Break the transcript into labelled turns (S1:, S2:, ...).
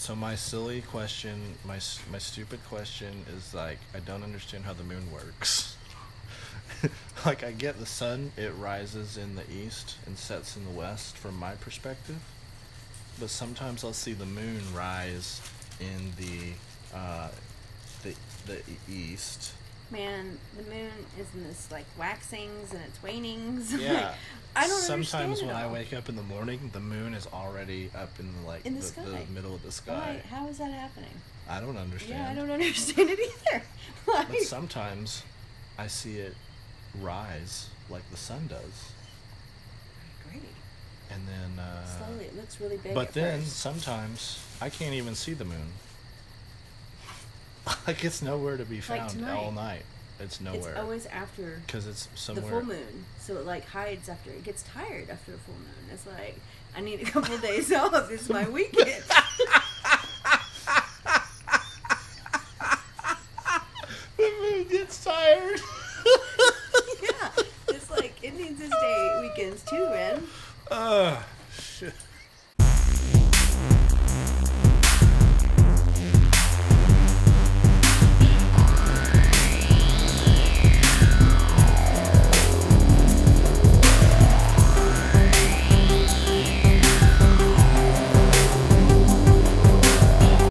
S1: So my silly question, my my stupid question is like I don't understand how the moon works. like I get the sun, it rises in the east and sets in the west from my perspective. But sometimes I'll see the moon rise in the uh, the the east.
S2: Man, the moon is in this like waxings and it's wanings. like,
S1: Yeah.
S2: I don't
S1: Sometimes when I wake up in the morning, the moon is already up in the like
S2: In the sky.
S1: middle of the
S2: Why?
S1: sky.
S2: How is that happening?
S1: I don't understand.
S2: Yeah, I don't understand it either. like,
S1: But sometimes I see it rise like the sun does,
S2: great.
S1: and then. Uh,
S2: Slowly, it looks really big.
S1: But then
S2: first.
S1: sometimes I can't even see the moon. Like it's nowhere to be found
S2: tonight.
S1: all night. It's nowhere
S2: it's always after
S1: because it's
S2: the full moon, so it like hides after it gets tired after the full moon. It's like I need a couple of days off. It's my weekend.
S1: the moon gets tired.
S2: yeah, it's like it needs its day weekends too, man.
S1: Ah, shit.